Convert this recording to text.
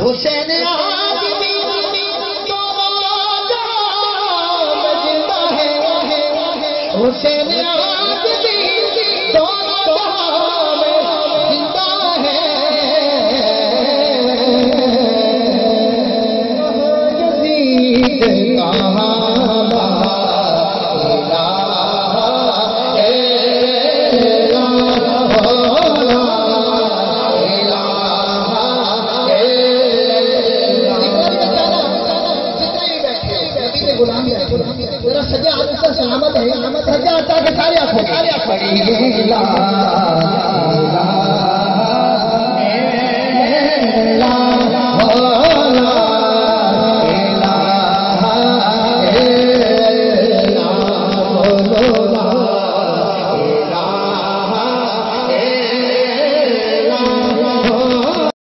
حسین حسین آج بھی دونوں جہاں میں زندہ ہے۔ یزید کہاں سجا سلامت ہے سجا آتا کہ سارے آنکھوں